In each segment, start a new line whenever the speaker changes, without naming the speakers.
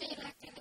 actually elected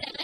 understand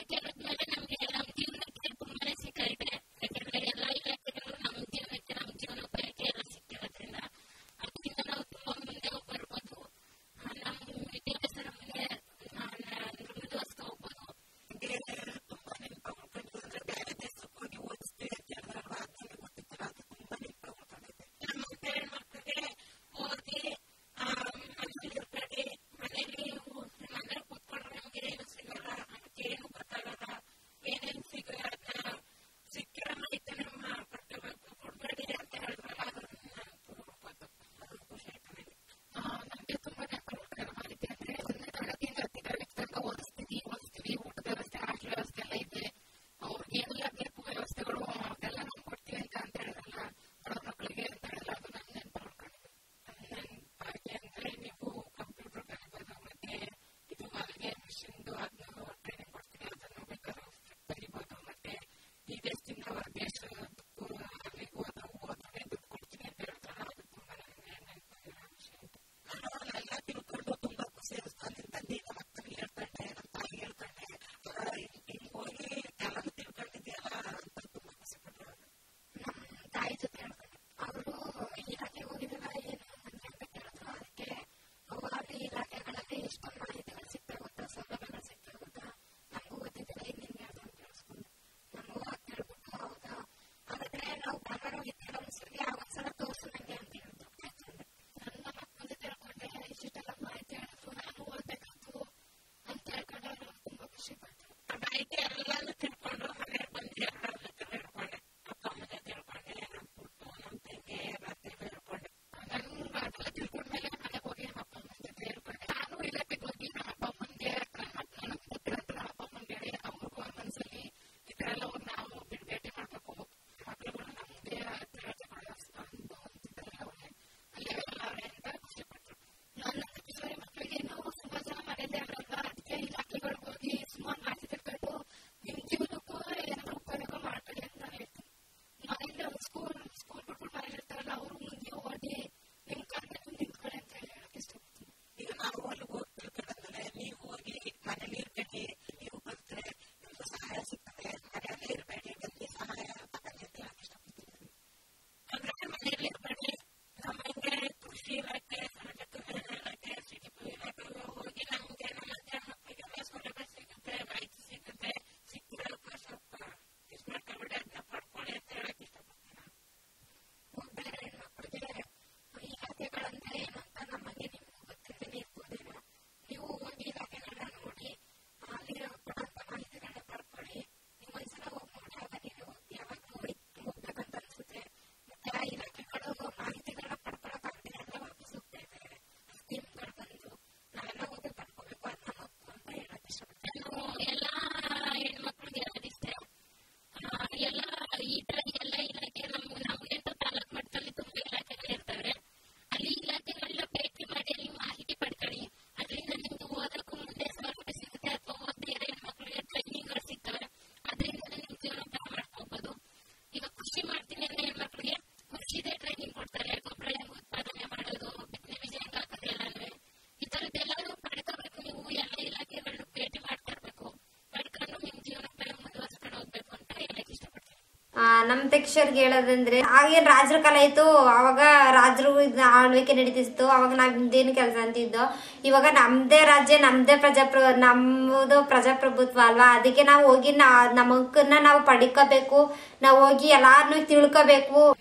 ನಮ್ ತಕ್ಷರ್ಗೆ ಹೇಳೋದಂದ್ರೆ ಆಗೇನ್ ರಾಜರ ಕಾಲ ಇತ್ತು, ಅವಾಗ ರಾಜರು ಆಳ್ವಿಕೆ ನಡೀತಿತ್ತು, ಅವಾಗ ನಮ್ದೇನು ಕೆಲಸ ಅಂತಿದ್ದೋ, ಇವಾಗ ನಮ್ದೇ ರಾಜ್ಯ, ನಮ್ದೇ ಪ್ರಜಾಪ್ರ ನಮ್ಮದು ಪ್ರಜಾಪ್ರಭುತ್ವ ಅಲ್ವಾ? ಅದಕ್ಕೆ ನಾವು ಹೋಗಿ ನಾ- ನಮ್ಮ ಹಕ್ಕನ್ನ ನಾವು ಪಡ್ಕೋಬೇಕು, ನಾವು ಹೋಗಿ ಎಲ್ಲಾರ್ನು ತಿಳ್ಕೋಬೇಕು.